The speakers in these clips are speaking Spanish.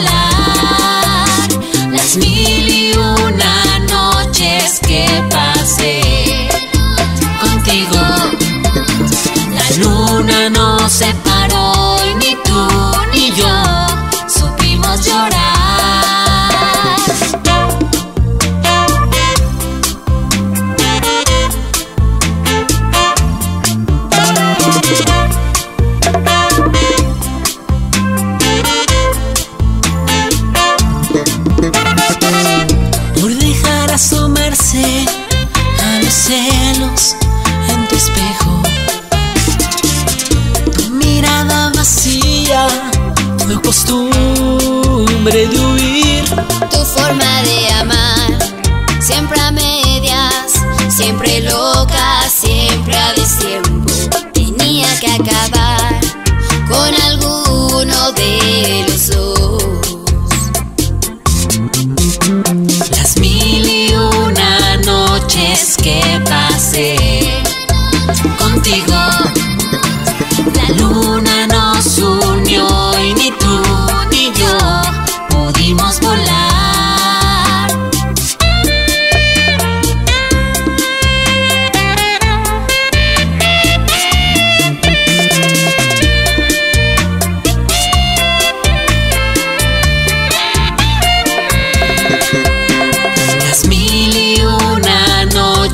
las mil y una noches que pasé contigo. La luna no se celos en tu espejo. Tu mirada vacía, tu costumbre de huir, tu forma de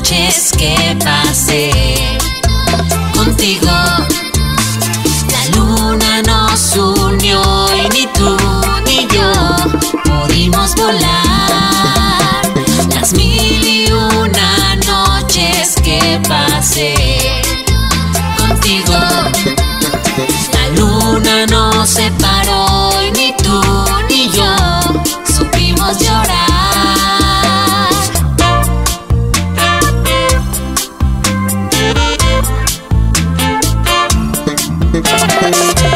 noches que pasé contigo. La luna nos unió y ni tú ni yo pudimos volar. Las mil y una noches que pasé contigo. thank